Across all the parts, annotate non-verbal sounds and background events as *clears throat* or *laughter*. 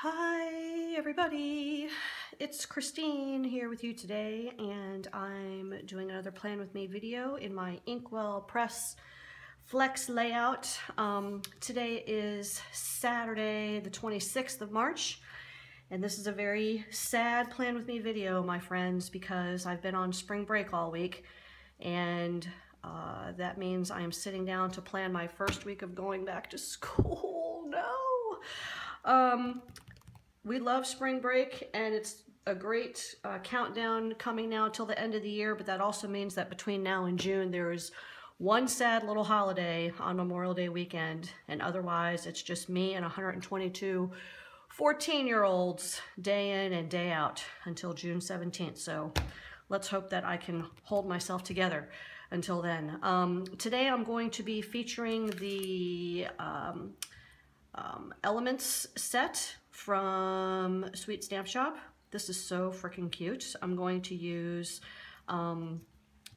Hi everybody, it's Christine here with you today and I'm doing another Plan With Me video in my Inkwell Press Flex layout. Um, today is Saturday the 26th of March and this is a very sad Plan With Me video my friends because I've been on spring break all week and uh, that means I'm sitting down to plan my first week of going back to *laughs* school. No! Um, we love spring break and it's a great uh, countdown coming now till the end of the year, but that also means that between now and June, there is one sad little holiday on Memorial Day weekend, and otherwise it's just me and 122 14-year-olds day in and day out until June 17th. So let's hope that I can hold myself together until then. Um, today I'm going to be featuring the um, um, Elements set from Sweet Stamp Shop. This is so freaking cute. I'm going to use um,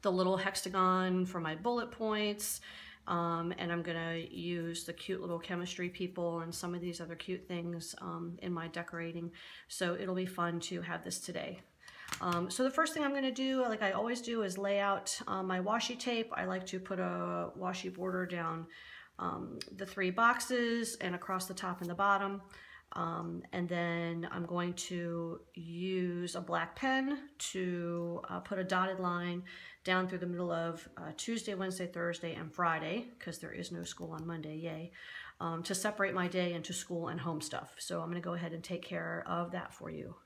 the little hexagon for my bullet points. Um, and I'm gonna use the cute little chemistry people and some of these other cute things um, in my decorating. So it'll be fun to have this today. Um, so the first thing I'm gonna do, like I always do, is lay out um, my washi tape. I like to put a washi border down um, the three boxes and across the top and the bottom. Um, and then I'm going to use a black pen to uh, put a dotted line down through the middle of uh, Tuesday, Wednesday, Thursday, and Friday, because there is no school on Monday, yay, um, to separate my day into school and home stuff. So I'm going to go ahead and take care of that for you.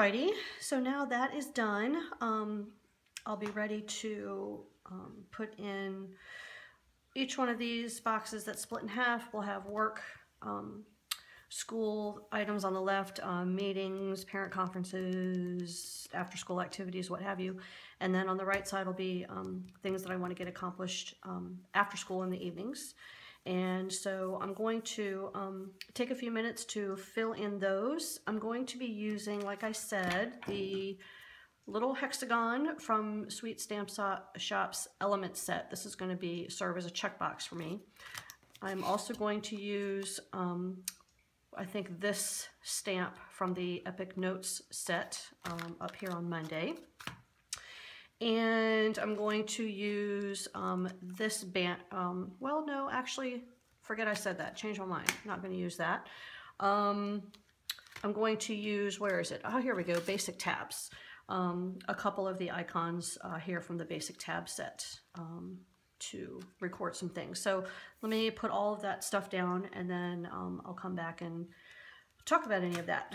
Alrighty, so now that is done, um, I'll be ready to um, put in each one of these boxes that split in half. We'll have work, um, school items on the left, um, meetings, parent conferences, after school activities, what have you. And then on the right side will be um, things that I want to get accomplished um, after school in the evenings. And so I'm going to um, take a few minutes to fill in those. I'm going to be using, like I said, the little hexagon from Sweet Stamp Shop's Element Set. This is going to be serve as a checkbox for me. I'm also going to use, um, I think, this stamp from the Epic Notes set um, up here on Monday. And I'm going to use um, this band, um, well, no, actually, forget I said that, change my mind, not gonna use that. Um, I'm going to use, where is it? Oh, here we go, basic tabs. Um, a couple of the icons uh, here from the basic tab set um, to record some things. So let me put all of that stuff down and then um, I'll come back and talk about any of that.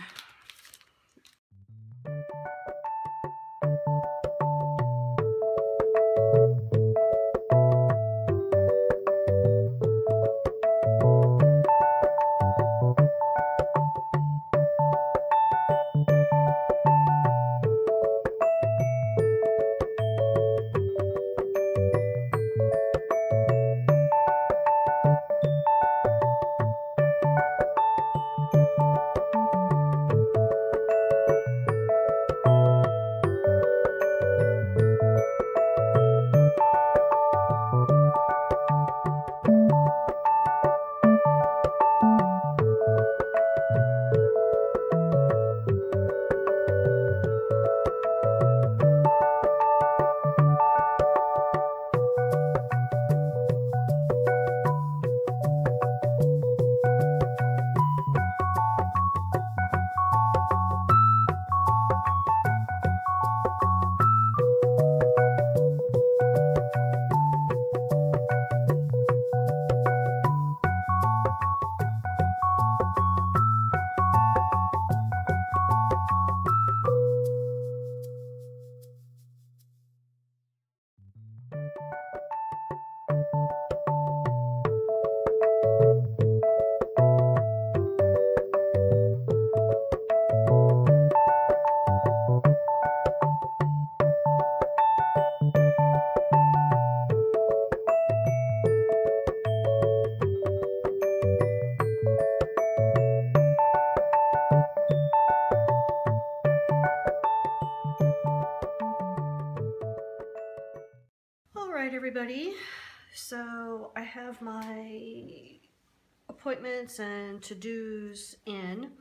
Appointments and to-dos in.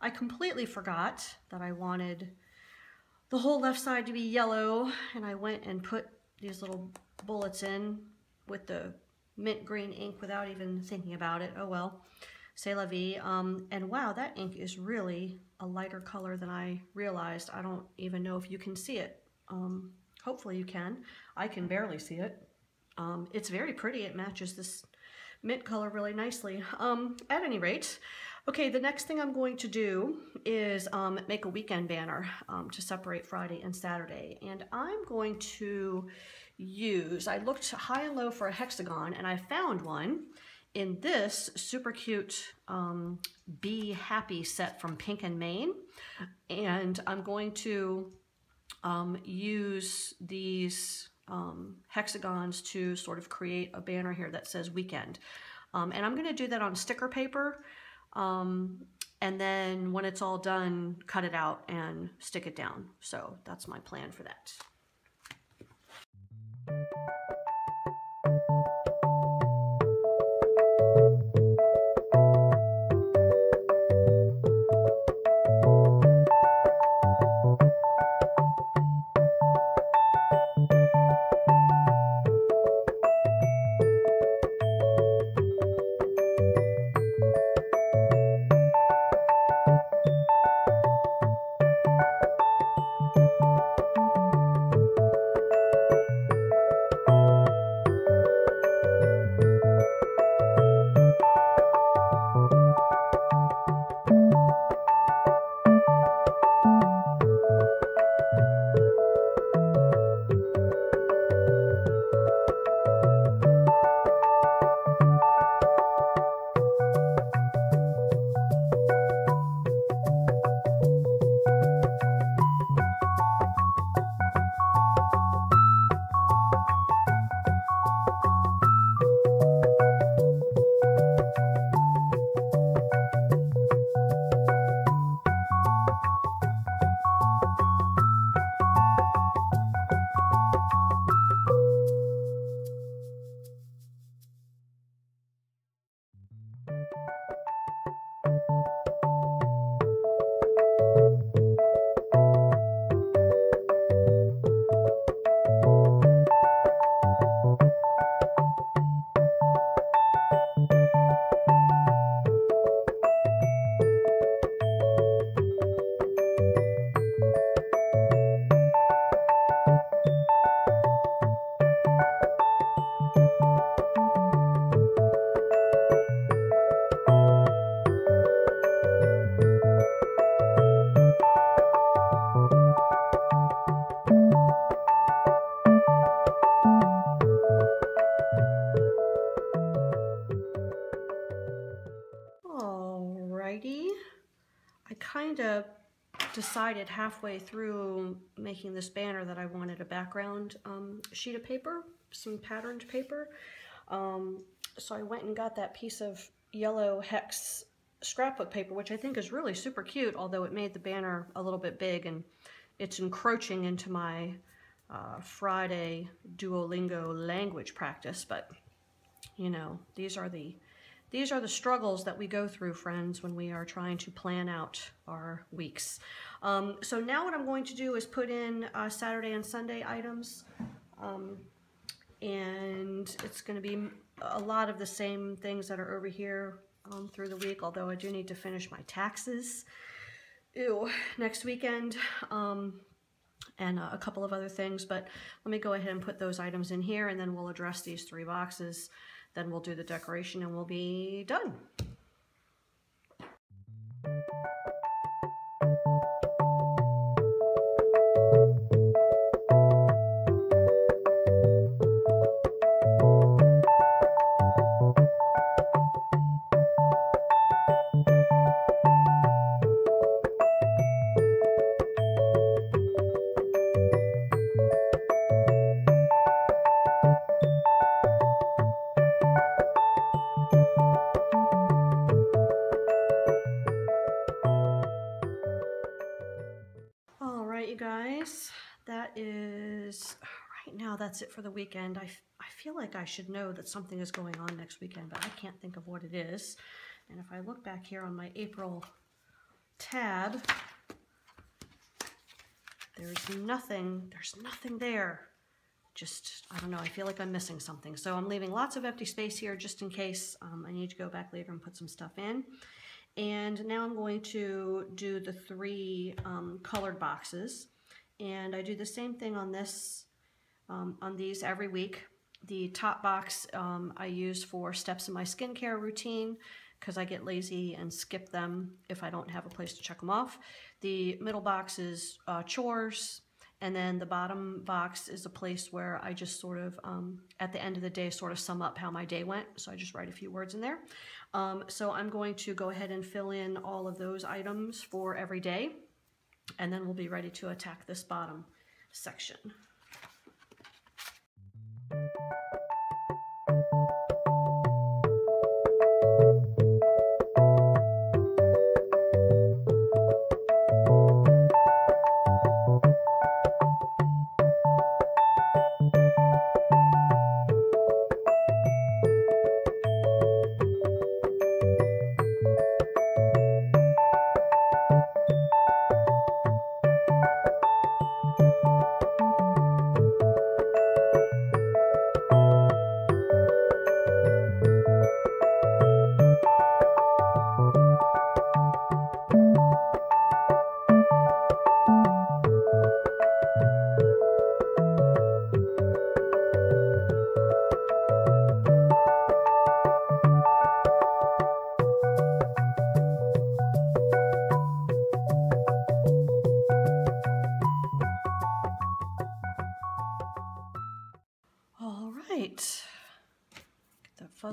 I completely forgot that I wanted the whole left side to be yellow and I went and put these little bullets in with the mint green ink without even thinking about it. Oh well, c'est la vie. Um, and wow, that ink is really a lighter color than I realized. I don't even know if you can see it. Um, hopefully you can. I can barely see it. Um, it's very pretty. It matches this mint color really nicely. Um, at any rate, okay, the next thing I'm going to do is um, make a weekend banner um, to separate Friday and Saturday. And I'm going to use, I looked high and low for a hexagon and I found one in this super cute um, Bee Happy set from Pink and Main. And I'm going to um, use these um, hexagons to sort of create a banner here that says weekend. Um, and I'm going to do that on sticker paper. Um, and then when it's all done, cut it out and stick it down. So that's my plan for that. Halfway through making this banner that I wanted a background um, sheet of paper, some patterned paper. Um, so I went and got that piece of yellow hex scrapbook paper, which I think is really super cute, although it made the banner a little bit big and it's encroaching into my uh, Friday Duolingo language practice. But, you know, these are the these are the struggles that we go through, friends, when we are trying to plan out our weeks. Um, so now what I'm going to do is put in uh, Saturday and Sunday items. Um, and it's going to be a lot of the same things that are over here um, through the week, although I do need to finish my taxes ew, next weekend um, and uh, a couple of other things. But let me go ahead and put those items in here, and then we'll address these three boxes then we'll do the decoration and we'll be done. That is, right now that's it for the weekend. I, I feel like I should know that something is going on next weekend, but I can't think of what it is. And if I look back here on my April tab, there's nothing, there's nothing there. Just, I don't know, I feel like I'm missing something. So I'm leaving lots of empty space here just in case um, I need to go back later and put some stuff in. And now I'm going to do the three um, colored boxes. And I do the same thing on this, um, on these every week. The top box um, I use for steps in my skincare routine because I get lazy and skip them if I don't have a place to check them off. The middle box is uh, chores, and then the bottom box is a place where I just sort of, um, at the end of the day, sort of sum up how my day went. So I just write a few words in there. Um, so I'm going to go ahead and fill in all of those items for every day, and then we'll be ready to attack this bottom section.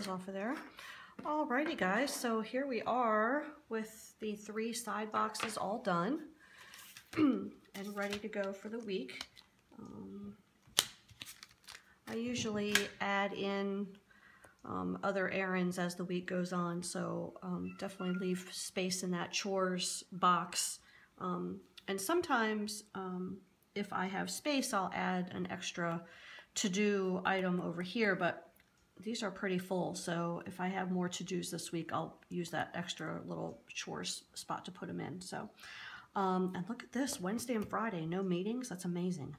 Fuzz off of there. Alrighty guys, so here we are with the three side boxes all done *clears throat* and ready to go for the week. Um, I usually add in um, other errands as the week goes on, so um, definitely leave space in that chores box. Um, and sometimes um, if I have space, I'll add an extra to-do item over here, but these are pretty full, so if I have more to-dos this week, I'll use that extra little chores spot to put them in. So, um, and look at this, Wednesday and Friday, no meetings, that's amazing.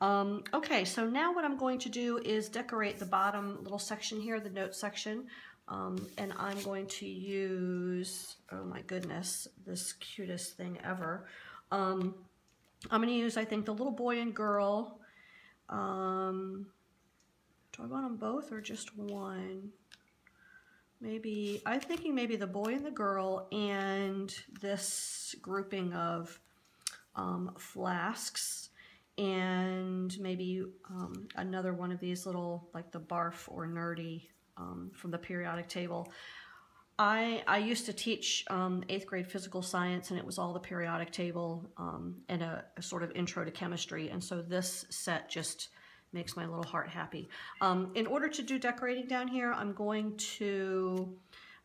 Um, okay, so now what I'm going to do is decorate the bottom little section here, the note section, um, and I'm going to use, oh my goodness, this cutest thing ever. Um, I'm going to use, I think, the little boy and girl, um, I want them both or just one? Maybe, I'm thinking maybe the boy and the girl and this grouping of um, flasks and maybe um, another one of these little, like the barf or nerdy um, from the periodic table. I, I used to teach um, eighth grade physical science and it was all the periodic table um, and a, a, sort of intro to chemistry. And so this set just makes my little heart happy. Um, in order to do decorating down here, I'm going to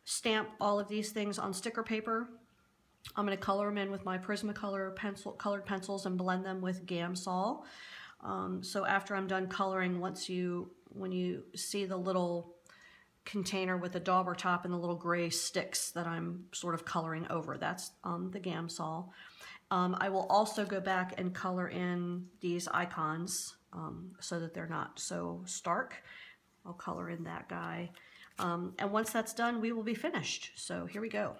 stamp all of these things on sticker paper. I'm going to color them in with my Prismacolor pencil, colored pencils and blend them with Gamsol. Um, so after I'm done coloring, once you, when you see the little container with the dauber top and the little gray sticks that I'm sort of coloring over, that's um, the Gamsol. Um, I will also go back and color in these icons um, so that they're not so stark. I'll color in that guy. Um, and once that's done, we will be finished. So here we go.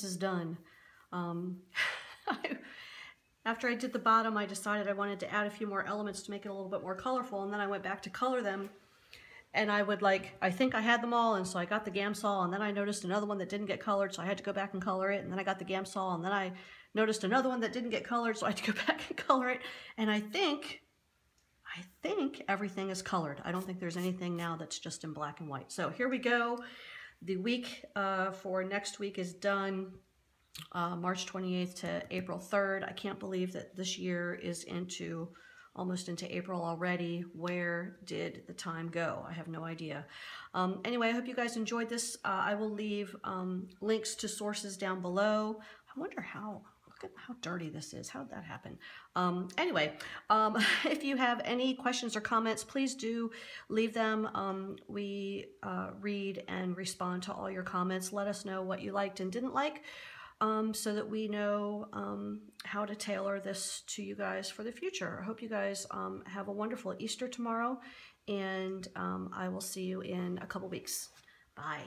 This is done. Um, *laughs* after I did the bottom, I decided I wanted to add a few more elements to make it a little bit more colorful, and then I went back to color them, and I would like, I think I had them all, and so I got the Gamsol, and then I noticed another one that didn't get colored, so I had to go back and color it, and then I got the Gamsol, and then I noticed another one that didn't get colored, so I had to go *laughs* back and color it, and I think, I think everything is colored. I don't think there's anything now that's just in black and white. So here we go. The week uh, for next week is done uh, March 28th to April 3rd. I can't believe that this year is into almost into April already. Where did the time go? I have no idea. Um, anyway, I hope you guys enjoyed this. Uh, I will leave um, links to sources down below. I wonder how how dirty this is. How'd that happen? Um, anyway, um, *laughs* if you have any questions or comments, please do leave them. Um, we uh, read and respond to all your comments. Let us know what you liked and didn't like um, so that we know um, how to tailor this to you guys for the future. I hope you guys um, have a wonderful Easter tomorrow, and I will see you in a couple weeks. Bye.